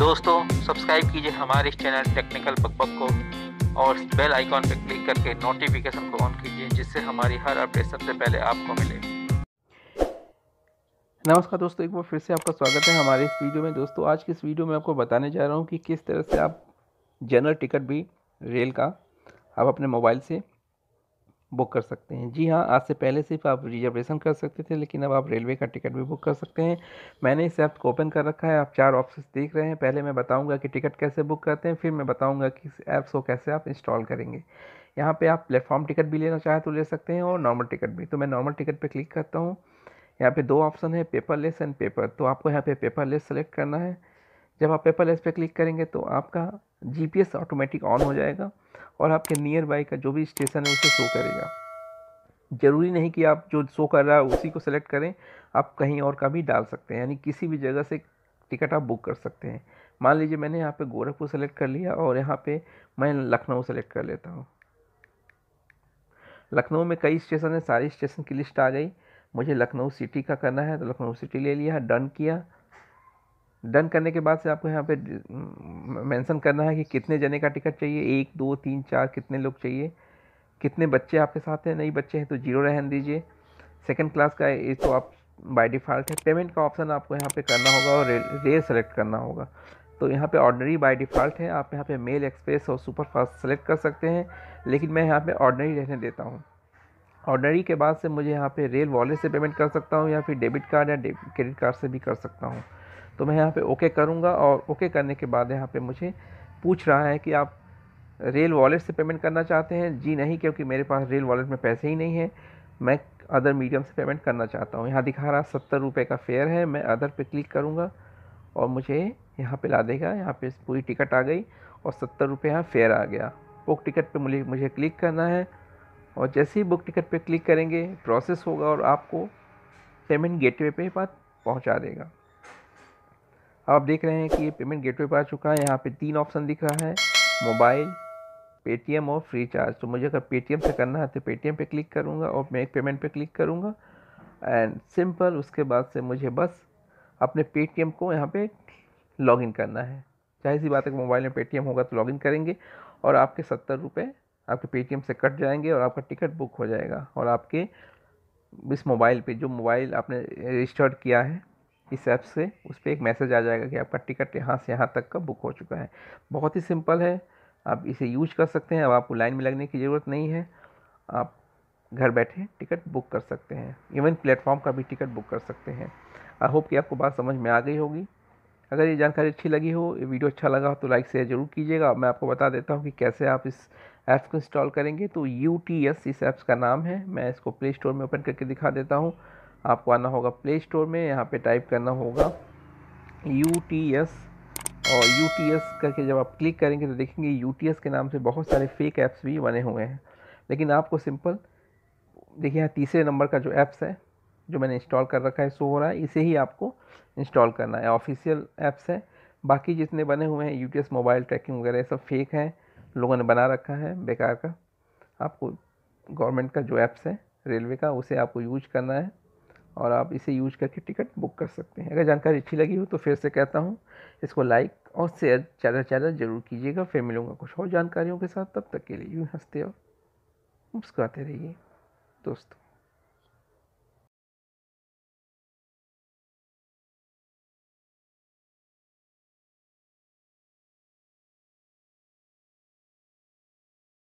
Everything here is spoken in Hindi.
दोस्तों सब्सक्राइब कीजिए हमारे इस चैनल टेक्निकल पकपक को और बेल आइकॉन पर क्लिक करके नोटिफिकेशन को ऑन कीजिए, जिससे हमारी हर अपडेट सबसे पहले आपको मिले। नमस्कार दोस्तों, एक बार फिर से आपका स्वागत है हमारे इस वीडियो में। दोस्तों, आज की इस वीडियो में आपको बताने जा रहा हूँ कि किस तरह से आप जनरल टिकट भी रेल का आप अपने मोबाइल से बुक कर सकते हैं। जी हाँ आज से पहले सिर्फ़ आप रिजर्वेशन कर सकते थे, लेकिन अब आप रेलवे का टिकट भी बुक कर सकते हैं। मैंने इस ऐप को ओपन कर रखा है, आप चार ऑप्शन देख रहे हैं। पहले मैं बताऊँगा कि टिकट कैसे बुक करते हैं, फिर मैं बताऊँगा कि इस ऐप्स को कैसे आप इंस्टॉल करेंगे। यहाँ पे आप प्लेटफॉर्म टिकट भी लेना चाहें तो ले सकते हैं और नॉर्मल टिकट भी। तो मैं नॉर्मल टिकट पर क्लिक करता हूँ। यहाँ पर दो ऑप्शन है, पेपरलेस एंड पेपर। तो आपको यहाँ पर पेपरलेस सेलेक्ट करना है। जब आप पेपरलेस पे क्लिक करेंगे तो आपका जीपीएस ऑटोमेटिक ऑन हो जाएगा और आपके नियर बाई का जो भी स्टेशन है उसे शो करेगा। ज़रूरी नहीं कि आप जो शो कर रहा है उसी को सेलेक्ट करें, आप कहीं और का भी डाल सकते हैं, यानी किसी भी जगह से टिकट आप बुक कर सकते हैं। मान लीजिए मैंने यहाँ पे गोरखपुर सेलेक्ट कर लिया और यहाँ पे मैं लखनऊ सेलेक्ट कर लेता हूँ। लखनऊ में कई स्टेशन है, सारे स्टेशन की लिस्ट आ गई। मुझे लखनऊ सिटी का करना है तो लखनऊ सिटी ले लिया डन किया। डन करने के बाद से आपको यहाँ पे मेंशन करना है कि कितने जने का टिकट चाहिए। एक, दो, तीन, चार कितने लोग चाहिए? कितने बच्चे आपके साथ हैं? नहीं बच्चे हैं तो ज़ीरो रहन दीजिए। सेकेंड क्लास का ये तो आप बाय डिफ़ॉल्ट है। पेमेंट का ऑप्शन आपको यहाँ पे करना होगा और रेल सेलेक्ट करना होगा। तो यहाँ पे ऑर्डनरी बाय डिफ़ॉल्ट है। आप यहाँ पे मेल एक्सप्रेस और सुपर फास्ट सेलेक्ट कर सकते हैं। लेकिन मैं यहाँ पे ऑर्डनरी रहने देता हूँ। ऑर्डनरी के बाद से मुझे यहाँ पे रेल वॉलेट से पेमेंट कर सकता हूँ या फिर डेबिट कार्ड या क्रेडिट कार्ड से भी कर सकता हूँ। तो मैं यहाँ पे ओके करूँगा और ओके करने के बाद यहाँ पे मुझे पूछ रहा है कि आप रेल वॉलेट से पेमेंट करना चाहते हैं? जी नहीं, क्योंकि मेरे पास रेल वॉलेट में पैसे ही नहीं है। मैं अदर मीडियम से पेमेंट करना चाहता हूँ। यहाँ दिखा रहा सत्तर रुपये का फेयर है। मैं अदर पे क्लिक करूँगा और मुझे यहाँ पे ला देगा। यहाँ पे पूरी टिकट आ गई और सत्तर रुपये यहाँ फेयर आ गया। बुक टिकट पे मुझे मुझे क्लिक करना है और जैसे ही बुक टिकट पे क्लिक करेंगे प्रोसेस होगा और आपको पेमेंट गेटवे पे बात पहुँचा देगा। आप देख रहे हैं कि ये पेमेंट गेटवे पर आ चुका है। यहाँ पे तीन ऑप्शन दिख रहा है मोबाइल पेटीएम और फ्री चार्ज तो मुझे अगर पेटीएम से करना है तो पेटीएम पे क्लिक करूँगा और मेक पेमेंट पे क्लिक करूँगा। एंड सिंपल उसके बाद से मुझे बस अपने पेटीएम को यहाँ पे लॉगिन करना है। चाहे सी बात है कि मोबाइल में पेटीएम होगा तो लॉगिन करेंगे और आपके सत्तर रुपये आपके पेटीएम से कट जाएँगे और आपका टिकट बुक हो जाएगा। और आपके इस मोबाइल पे जो मोबाइल आपने रजिस्टर्ड किया है इस ऐप से उस पर एक मैसेज आ जाएगा कि आपका टिकट यहाँ से यहाँ तक का बुक हो चुका है। बहुत ही सिंपल है। आप इसे यूज़ कर सकते हैं। अब आपको लाइन में लगने की ज़रूरत नहीं है। आप घर बैठे टिकट बुक कर सकते हैं। इवन प्लेटफॉर्म का भी टिकट बुक कर सकते हैं। आई होप कि आपको बात समझ में आ गई होगी। अगर ये जानकारी अच्छी लगी हो, ये वीडियो अच्छा लगा हो तो लाइक, शेयर ज़रूर कीजिएगा। मैं आपको बता देता हूँ कि कैसे आप इस ऐप को इंस्टॉल करेंगे। तो यू टी एस इस ऐप्स का नाम है। मैं इसको प्ले स्टोर में ओपन करके दिखा देता हूँ। आपको आना होगा प्ले स्टोर में, यहाँ पे टाइप करना होगा यू टी एस और यू टी एस करके जब आप क्लिक करेंगे तो देखेंगे यू टी एस के नाम से बहुत सारे फेक ऐप्स भी बने हुए हैं। लेकिन आपको सिंपल देखिए यहाँ तीसरे नंबर का जो ऐप्स है, जो मैंने इंस्टॉल कर रखा है शो हो रहा है, इसे ही आपको इंस्टॉल करना है। ऑफिशियल ऐप्स है, बाकी जितने बने हुए हैं U T S mobile tracking वगैरह सब फेक हैं, लोगों ने बना रखा है, बेकार का। आपको गवर्नमेंट का जो ऐप्स है रेलवे का, उसे आपको यूज़ करना है। और आप इसे यूज़ करके टिकट बुक कर सकते हैं। अगर जानकारी अच्छी लगी हो तो फिर से कहता हूँ, इसको लाइक और शेयर ज़्यादा ज़्यादा ज़रूर कीजिएगा। फिर मिलूँगा कुछ और जानकारियों के साथ। तब तक के लिए यूँ हँसते और मुस्कुराते रहिए। दोस्तों।